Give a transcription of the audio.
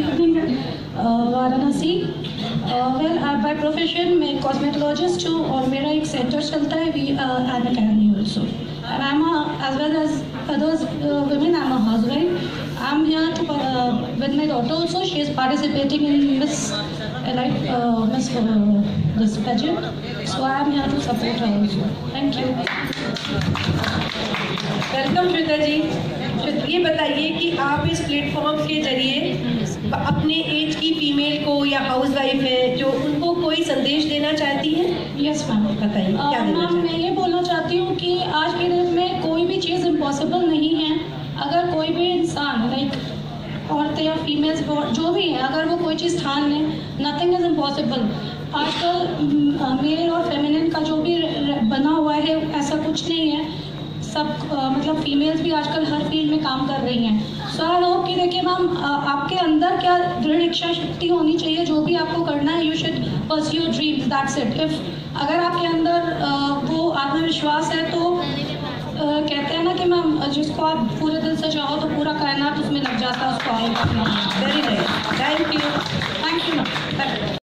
Evening Varanasi. Well by profession मैं cosmetologist हूँ और मेरा एक सेंटर चलता है an academy also I am as well as others women I am housewife I am here to with my daughter also she is participating in miss like miss this pageant so I am here to support her also thank you welcome Shweta ji ये बताइए कि आप इस platform के ज़रिए अपने as की female को या हाउस वाइफ है जो उनको कोई संदेश देना चाहती है? यस मैम बताइए क्या मैम मैं ये बोलना चाहती हूँ कि आज के डेट में कोई भी चीज़ इम्पॉसिबल नहीं है। अगर कोई भी इंसान लाइक औरतें या फीमेल्स जो भी है अगर वो कोई चीज़ ठान लें नथिंग इज़ इम्पॉसिबल आजकल मेल और फेमिनिन का जो भी बना हुआ है ऐसा कुछ नहीं है। सब मतलब फीमेल्स भी आजकल हर फ़ील्ड में काम कर रही हैं। सो आई होप कि मैम आपके अंदर क्या दृढ़ इच्छा शक्ति होनी चाहिए? जो भी आपको करना है you should pursue dreams that's it if अगर आपके अंदर वो आत्मविश्वास है तो कहते हैं ना कि मैम जिसको आप पूरे दिल से चाहो तो पूरा कायनात उसमें लग जाता है, उसको आगे वेरी नाइस